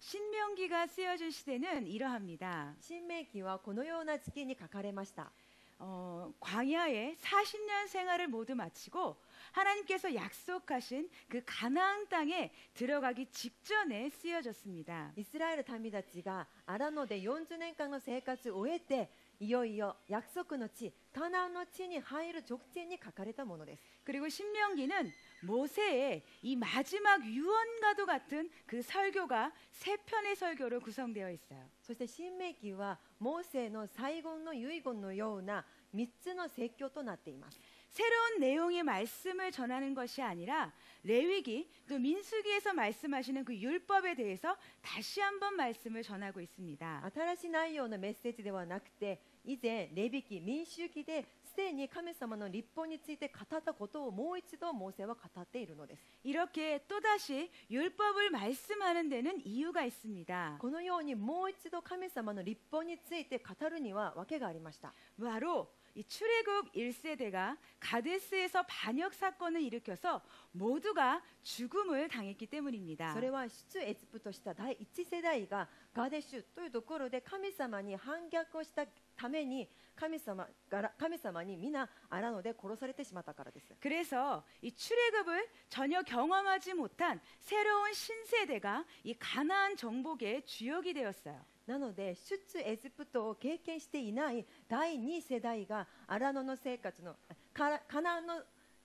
신명기가 쓰여진 시대는 이러합니다. 新明記はこのような時期に書かれました 어, 광야에 40년 생활을 모두 마치고 하나님께서 약속하신 그 가나안 땅에 들어가기 직전에 쓰여졌습니다. イスラエル民たちが荒野で40年間の生活を終えていよいよ約束の地カナンの地に入る直前に書かれたものです 그리고 신명기는 모세의 이 마지막 유언과도 같은 그 설교가 세 편의 설교로 구성되어 있어요. そして新明記はモーセの最後の遺言のような3つの説教となっています 새로운 내용의 말씀을 전하는 것이 아니라 레위기 또 민수기에서 말씀하시는 그 율법에 대해서 다시 한번 말씀을 전하고 있습니다. 新しい内容のメッセージではなくて以前レビ記民衆記で すでに神様の立法について語ったことをもう一度モーセは語っているのです 이렇게 또다시 율법을 말씀하는 데는 이유가 있습니다. このようにもう一度神様の立法について語るには訳がありました 바로 이 출애굽 1세대가 가데스에서 반역 사건을 일으켜서 모두가 죽음을 당했기 때문입니다. それは出エジプトした第一世代がガデシュというところで神様に反逆をした ために神様が神様に皆荒野で殺されてしまったからです 그래서 이 출애굽을 전혀 경험하지 못한 새로운 신세대가 이 가나안 정복의 주역이 되었어요. なので出エジプトを経験していない第二世代が荒野の生活のカカナンの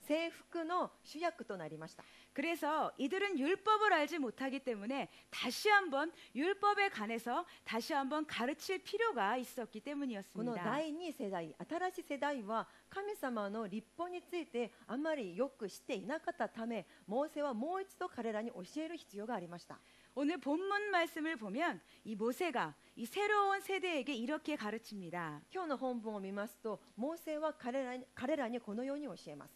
征服の主役となりました 그래서 이들은 율법을 알지 못하기 때문에 다시 한번 율법에 관해서 다시 한번 가르칠 필요가 있었기 この 때문이었습니다. 第二世代新しい世代は神様の立法についてあまりよくしていなかったためモーセはもう一度彼らに教える必要がありました 오늘 본문 말씀을 보면 이 모세가 이 새로운 세대에게 이렇게 가르칩니다. 今日の本文を見ますとモーセは彼らに彼らにこのように教えます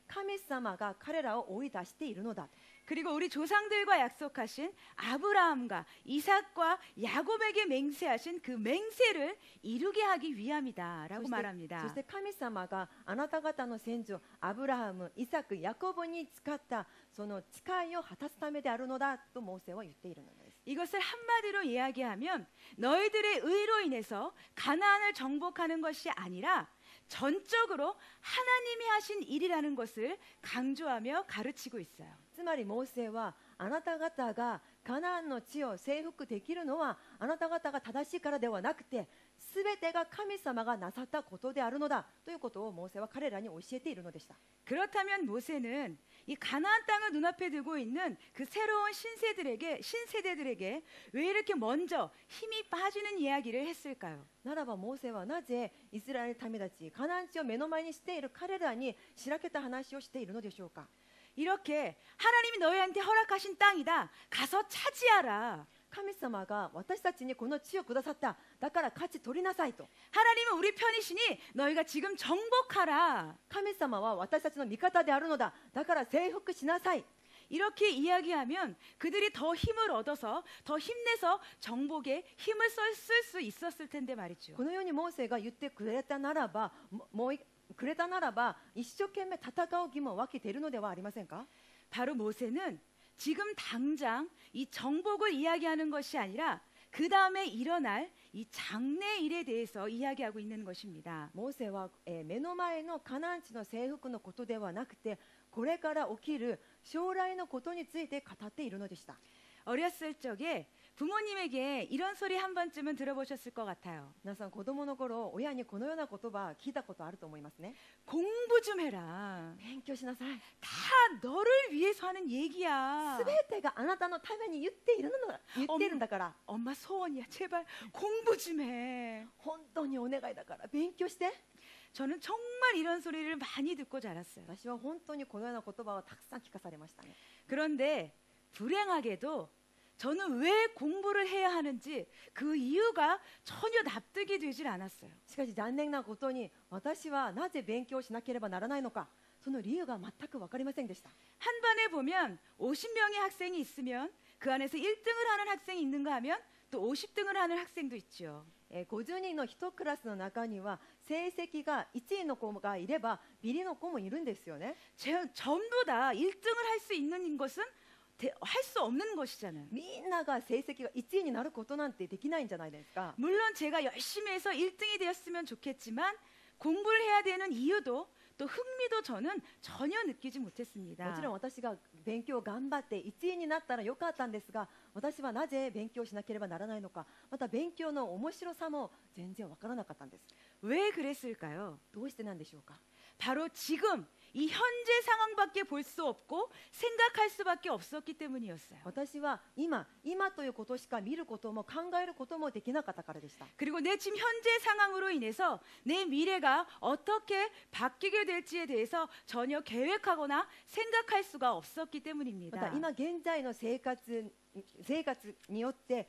神様が彼らを追い出しているのだ 그리고 우리 조상들과 약속하신 아브라함과 이삭과 야곱에게 맹세하신 그 맹세를 이루게 하기 위함이다라고 そして 말합니다. そして神様があなた方の先祖アブラハム、イサク、ヤコブに使ったその誓いを果たすためであるのだとモーセは言っているのです。 이것을 한마디로 이야기하면 너희들의 의로 인해서 가나안을 정복하는 것이 아니라 전적으로 하나님이 하신 일이라는 것을 강조하며 가르치고 있어요. つまりモーセはあなた方がカナンの地を征服できるのはあなた方が正しいからではなくて 全てが神様がなさったことであるのだということをモーセは彼らに教えているのでした。 그렇다면 모세는 이 가나안 땅을 눈앞에 두고 있는 그 새로운 신세들에게 신세대들에게 왜 이렇게 먼저 힘이 빠지는 이야기를 했을까요? ならばモーセはなぜイスラエル民たちカナン地を目の前にしている彼らにしらけた話をしているのでしょうか 이렇게 하나님이 너희한테 허락하신 땅이다. 가서 차지하라. 神様が私たちにこの地をくださっただから勝ち取りなさいと 하나님은 우리 편이시니 너희가 지금 정복하라. 神様は私たちの味方であるのだだから征服しなさい 이렇게 이야기하면 그들이 더 힘을 얻어서 더 힘내서 정복에 힘을 쓸 수 있었을 텐데 말이죠. このようにモーセが言ってくれたならばももういくれたならば一生懸命戦う義務を分けているのではありませんか 바로 모세는 지금 당장 이 정복을 이야기하는 것이 아니라 그 다음에 일어날 이 장래 일에 대해서 이야기하고 있는 것입니다. モーセは、えー目の前のカナン地の征服のことではなくてこれから起きる将来のことについて語っているのでした 어렸을 적에 부모님에게 이런 소리 한 번쯤은 들어보셨을 것 같아요. 皆さん子供の頃親にこのような言葉聞いたことあると思いますね 공부 좀 해라. 勉強しなさい 다 너를 위해서 하는 얘기야. すべてがあなたのために言っているのだ言っているんだから 엄마 소원이야. 제발 공부 좀 해. 本当にお願いだから勉強して 저는 정말 이런 소리를 많이 듣고 자랐어요. 私は本当にこのような言葉をたくさん聞かされましたね 그런데 불행하게도 저는 왜 공부를 해야 하는지 그 이유가 전혀 납득이 되질 않았어요. しかし残念なことに私はなぜ勉強しなければならないのかその理由が全く分かりませんでした 한 반에 보면 50명의 학생이 있으면 그 안에서 1등을 하는 학생이 있는가 하면 또 50등을 하는 학생도 있죠. えー50人の1クラスの中には成績が1位の子がいればビリの子もいるんですよね 제, 전부 다 1등을 할 수 있는 것은 할 수 없는 것이잖아요. みんなが成績が1位になることなんてできないんじゃないですか 물론 제가 열심히 해서 1등이 되었으면 좋겠지만 공부를 해야 되는 이유도 또 흥미도 저는 전혀 느끼지 も 못했습니다. ちろん私が勉強を頑張って1位になったらよかったんですが私はなぜ勉強しなければならないのかまた勉強の面白さも全然わからなかったんです 왜 그랬을까요? どうしてなんでしょうか 바로 지금 이 현재 상황밖에 볼 수 없고 생각할 수밖에 없었기 때문이었어요. 私は今今ということしか見ることも考えることもできなかったからでした 그리고 내 지금 현재 상황으로 인해서 내 미래가 어떻게 바뀌게 될지에 대해서 전혀 계획하거나 생각할 수가 없었기 ま 때문입니다. た今現在の生活生活によって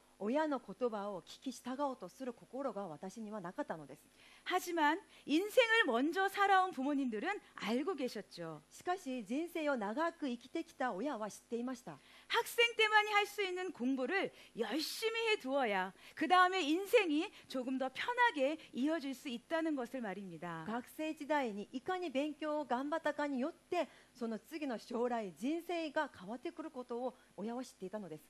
親の言葉を聞き従おうとする心が私にはなかったのです 하지만 인생을 먼저 살아온 부모님들은 알고 계셨죠. しかし人生を長く生きてきた親は知っていました 학생 때만이 할 수 있는 공부를 열심히 해 두어야 그 다음에 인생이 조금 더 편하게 이어질 수 있다는 것을 말입니다. 学生時代にいかに勉強を頑張ったかによってその次の将来人生が変わってくることを親は知っていたのです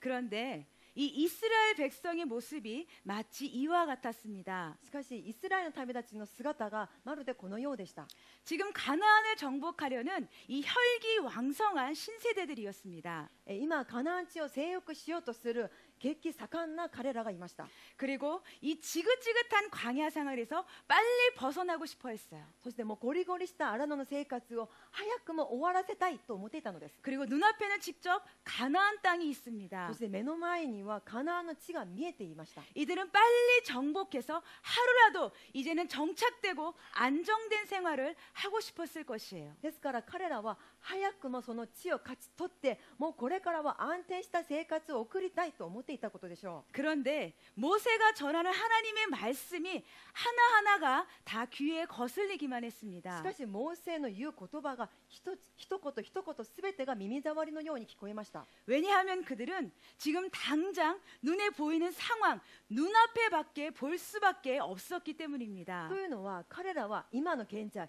그런데 이 이스라엘 백성의 모습이 마치 이와 같았습니다. しかしイスラエルの民たちの姿がまるでこのようでした 지금 가나안을 정복하려는 이 혈기왕성한 신세대들이었습니다. え今カナン地を征服しようとする 血気盛んな彼らがいました 그리고 이 지긋지긋한 광야 생활에서 빨리 벗어나고 싶어 했어요. そしてもうゴリゴリした荒野の生活を早くも終わらせたいと思っていたのです 그리고 눈앞에는 직접 가나안 땅이 있습니다. そして目の前にはカナンの地が見えていました 이들은 빨리 정복해서 하루라도 이제는 정착되고 안정된 생활을 하고 싶었을 것이에요. ですから彼らは 早くもその地を勝ち取ってもうこれからは安定した生活を送りたいと思っていたことでしょ 그런데 모세가 전하는 하나님의 말씀이 하나하나가 다 귀에 거슬리기만 うし 했습니다. かしモーセの言う言葉が一つ一言一言すべてが耳障りのように聞こえました 왜냐하면 그들은 지금 당장 눈에 보이는 상황, 눈앞에밖에 볼 수밖에 없었기 때문입니다. というのは彼らは今の現在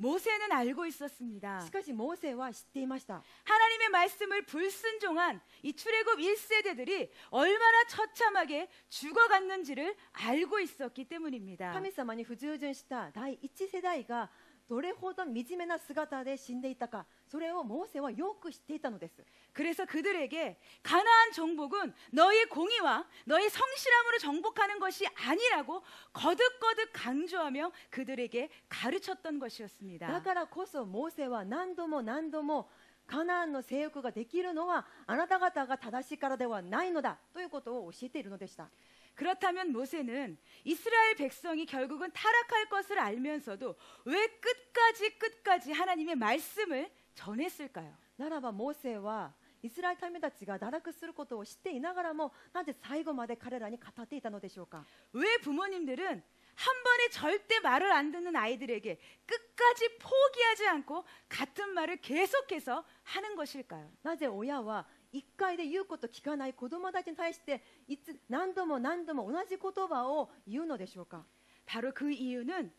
모세는 알고 있었습니다. しかしモーセは知っていました 하나님의 말씀을 불순종한 이 출애굽 1세대들이 얼마나 처참하게 죽어갔는지를 알고 있었기 때문입니다. 神様に不従順した第一世代がどれほど惨めな姿で死んでいたか それをモーセはよく知っていたのです 그래서 그들에게 가나안 정복은 너의 공의와 너의 성실함으로 정복하는 것이 아니라고 거듭거듭 강조하며 그들에게 가르쳤던 だ 것이었습니다. からこそモーセは何度も何度もカナンの征服ができるのはあなた方が正しいからではないのだということを教えているのでした 그렇다면 모세는 이스라엘 백성이 결국은 타락할 것을 알면서도 왜 끝까지 끝까지 하나님의 말씀을 전했을까요? ならばモーセはイスラエル民たちが堕落することを知っていながらもなぜ最後まで彼らに語っていたのでしょうか 왜 부모님들은 한 번에 절대 말을 안 듣는 아이들에게 끝까지 포기하지 않고 같은 말을 계속해서 하는 것일까요? なぜ親は一回で言うこと聞かない子供たちに対していつ何度も何度も同じ言葉を言うのでしょうか 바로 그 이유는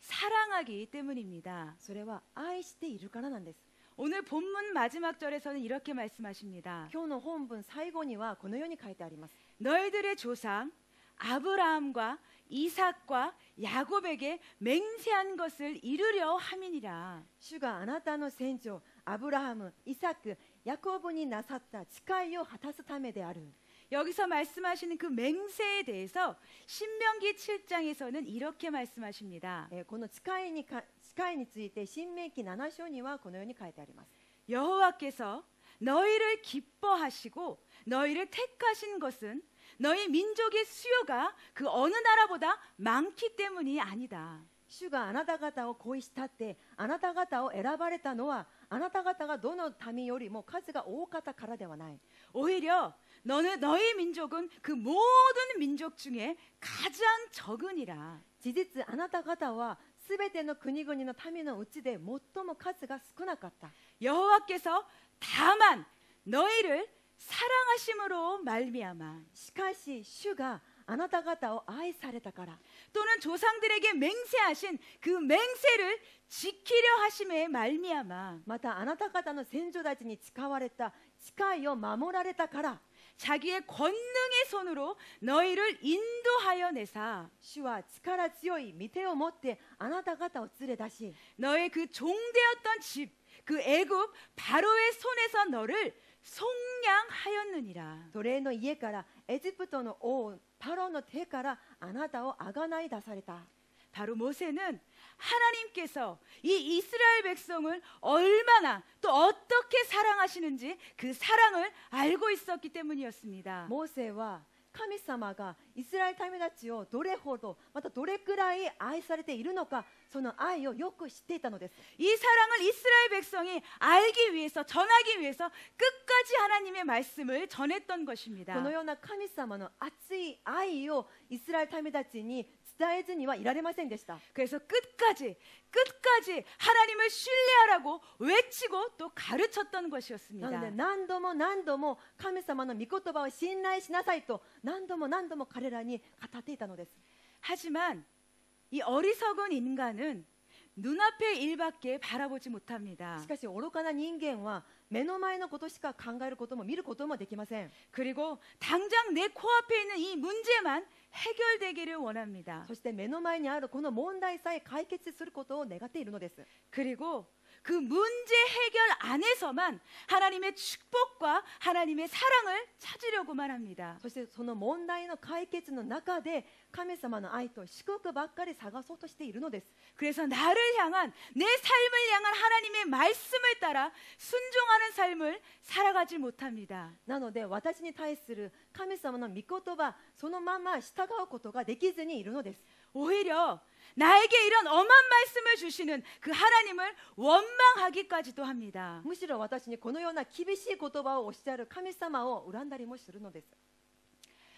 사랑하기 때문입니다. それは愛しているからなんです 오늘 본문 마지막 절에서는 이렇게 말씀하십니다. 今日の本文最後にはこのように書いてあります 너희들의 조상 아브라함과 이삭과 야곱에게 맹세한 것을 이루려 함이니라. 主があなたの先祖アブラハムイサクヤコブになさった誓いを果たすためである 여기서 말씀하시는 그 맹세에 대해서 신명기 7장에서는 이렇게 말씀하십니다. えーこの誓いにか誓いについて新明記7章にはこのように書いてあります 여호와께서 너희를 기뻐하시고 너희를 택하신 것은 너희 민족의 수요가 그 어느 나라보다 많기 때문이 아니다. 主があなた方を恋したってあなた方を選ばれたのはあなた方がどの民よりも数が多かったからではない 오히려 너는 너희 민족은 그 모든 민족 중에 가장 적으니라. 事実あなた方はすべての国々の民のうちで最も数が少なかった 여호와께서 다만 너희를 사랑하심으로 말미암아 しかし主があなた方を愛されたから 또는 조상들에게 맹세하신 그 맹세를 지키려 하심에 말미암아 またあなた方の先祖たちに誓われた誓いを守られたから 자기의 권능의 손으로 너희를 인도하여 내사 主は力強い御手を持ってあなた方を連れ出し 너의 그 종되었던 집 그 애굽 바로의 손에서 너를 속량하였느니라 奴隷の家からエジプトの王パロの手からあなたをあがない出された 바로 모세는 하나님께서 이 이스라엘 백성을 얼마나 또 어떻게 사랑하시는지 그 사랑을 알고 있었기 때문이었습니다. モーセは神様がイスラエル民たちをどれほどまたどれくらい愛されているのかその愛をよく知っていたのです 이 사랑을 이스라엘 백성이 알기 위해서 전하기 위해서 끝까지 하나님의 말씀을 전했던 것입니다. このような神様の熱い愛をイスラエル民たちに 伝えずにはいられませんでした 그래서 끝까지 끝까지 하나님을 신뢰하라고 외치고 또 가르쳤던 なの 것이었습니다. で何度も何度も神様の御言葉を信頼しなさいと何度も何度も彼らに語っていたのです 하지만 이 어리석은 인간은 눈앞의 일밖에 바라보지 못합니다. しかし愚かな人間は 目の前のことしか考えることも見ることもできません 그리고 당장 내 코앞에 있는 이 문제만 해결되기를 원합니다. そして目の前にあるこの問題さえ解決することを願っているのです 그리고 그 문제 해결 안에서만 하나님의 축복과 하나님의 사랑을 찾으려고만 합니다. そしてその問題の解決の中で神様の愛と祝福ばっかり探そうとしているのです 그래서 나를 향한 내 삶을 향한 하나님의 말씀을 따라 순종하는 삶을 살아가지 못합니다. なので私に対する神様の御言葉そのまま従うことができずにいるのです 오히려 나에게 이런 엄한 말씀을 주시는 그 하나님을 원망하기까지도 합니다. むしろ私にこのような厳しい言葉をおっしゃる神様を恨んだりもするのです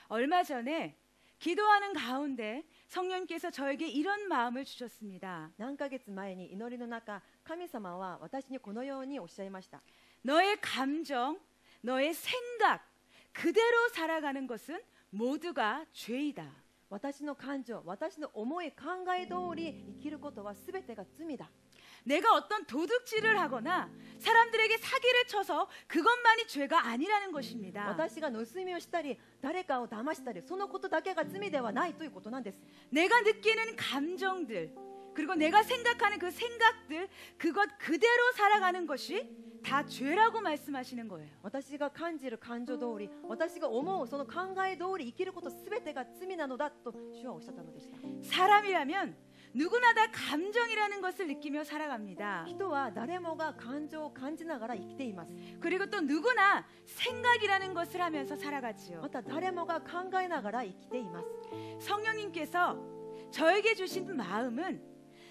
얼마 전에 기도하는 가운데 성령께서 저에게 이런 마음을 주셨습니다. 何ヶ月前に祈りの中神様は私にこのようにおっしゃいました 너의 감정, 너의 생각 그대로 살아가는 것은 모두가 죄이다. 私の感情私の思い考え通り生きることは全てが罪だ 내가 어떤 도둑질을 하거나 사람들에게 사기를 쳐서 그것만이 죄가 아니라는 것입니다. 私が盗みをしたり誰かを騙したりそのことだけが罪ではないということなんです 내가 느끼는 감정들 그리고 내가 생각하는 그 생각들 그것 그대로 살아가는 것이 다 죄라고 말씀하시는 거예요. 私が感じる感情通り私が思うその考え通り生きること全てが罪なのだと主はおっしゃったのでした 사람이라면 누구나 다 감정이라는 것을 느끼며 살아갑니다. 人は誰もが感情を感じながら生きています 그리고 또 누구나 생각이라는 것을 하면서 살아가지요. また誰もが考えながら生きています 성령님께서 저에게 주신 마음은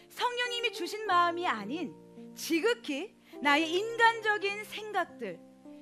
성령님이 주신 마음이 아닌 지극히 나의 인간적인 생각들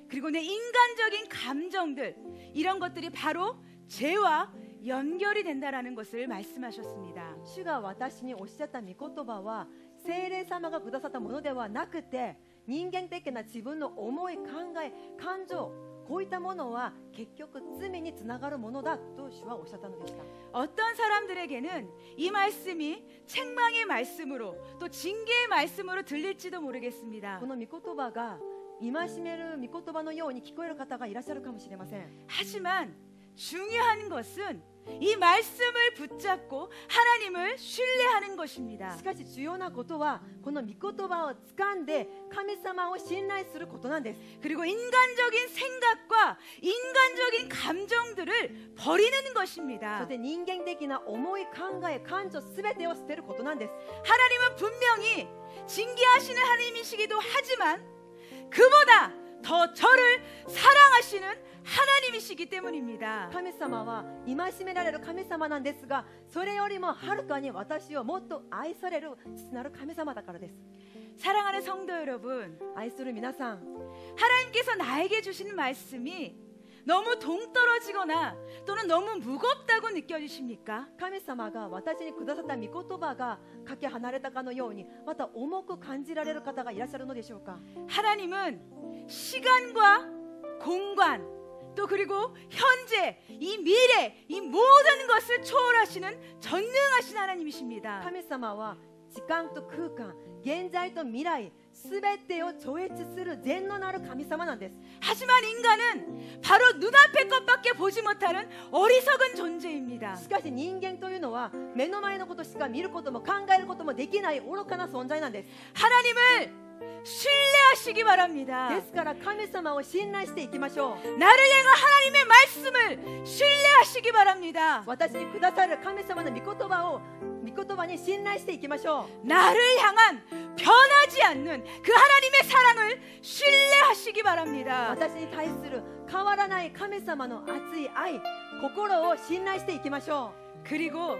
그리고 내 인간적인 감정들 이런 것들이 바로 죄와 연결이 된다라는 것을 말씀하셨습니다. 主が私におっしゃった御言葉は精霊様がくださったものではなくて人間的な自分の思い考え感情 こういったものは結局罪につながるものだと主はおっしゃったのでした 어떤 사람들에게는 이 말씀이 책망의 말씀으로 또 징계의 말씀으로 들릴지도 모르겠습니다. この御言葉が戒める御言葉のように聞こえる方がいらっしゃるかもしれません 하지만 중요한 것은 이 말씀을 붙잡고 하나님을 신뢰하는 것입니다. しかし重要なことはこの御言葉を掴んで神様を信頼することなんです 그리고 인간적인 생각과 인간적인 감정들을 버리는 そ 것입니다. して人間的な思い考え感情すべてを捨てることなんです 하나님은 분명히 징계하시는 하나님이시기도 하지만 그보다 더 저를 사랑하시는 하나님이시기 때문입니다. 神様は戒められる神様なんですがそれよりもはるかに私をもっと愛される父なる神様だからです 사랑하는 성도 여러분, 愛する皆さん 하나님께서 나에게 주신 말씀이 너무 동떨어지거나 또는 너무 무겁다고 느껴지십니까? 神様が私にくださった御言葉がかけ離れたかのようにまた重く感じられる方がいらっしゃるのでしょうか 하나님은 시간과 공간 또 그리고 현재 이 미래 이 모든 것을 초월하시는 전능하신 하나님이십니다. 神様は時間と空間現在と未来すべてを超越する全能なる神様なんです 하지만 인간은 바로 눈앞의 것밖에 보지 못하는 어리석은 존재입니다. しかし人間というのは目の前のことしか見ることも考えることもできない愚かな存在なんです 하나님을 신뢰하시기 바랍니다. ですから神様を信頼していきましょう 나를 향한 하나님의 말씀을 신뢰하시기 바랍니다. 私にくださる神様の御言葉を御言葉に信頼していきましょ 나를 향한 변하지 않는 그 하나님의 사랑을 신뢰하시기 う 바랍니다. 私に対する変わらない神様の熱い愛心を信頼していきましょ 그리고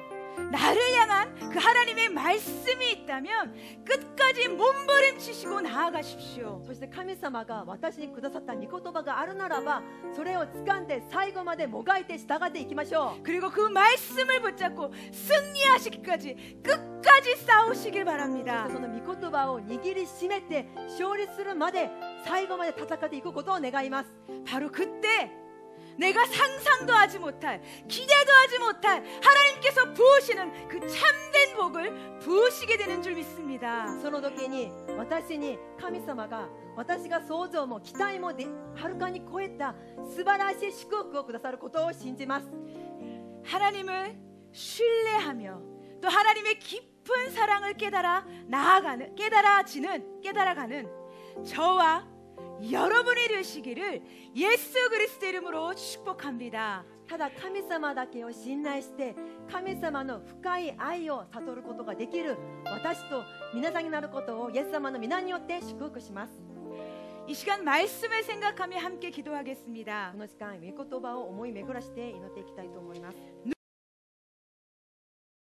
나를 향한 그 하나님의 말씀이 있다면 끝까지 몸부림치시고 나아가십시오. うそして神様が私にくださった御言葉があるならばそれを掴んで最後までもがいて従っていきましょう 그리고 그 말씀을 붙잡고 승리하시기까지 끝까지 싸우시길 そ 바랍니다. してその御言葉を握りしめて勝利するまで最後まで戦っていくことを願います 바로 그때 내가 상상도 하지 못할 기대도 하지 못할 하나님께서 부으시는 그 참된 복을 부으시게 되는 줄 믿습니다. その時に私に神様が私が想像も期待もではるかに超えた素晴らしい祝福をくださることを信じます 하나님을 신뢰하며 또 하나님의 깊은 사랑을 깨달아 나아가는 깨달아지는 깨달아가는 저와 여러분이 되시기를 예수 그리스도 이름으로 축복합니다. ただ神様だけを信頼して神様の深い愛を悟ることができる私と皆さんになることをイエス様の皆によって祝福します 이 시간 말씀을 생각하며 함께 기도하겠습니다. この時間御言葉を思い巡らして祈っていきたいと思います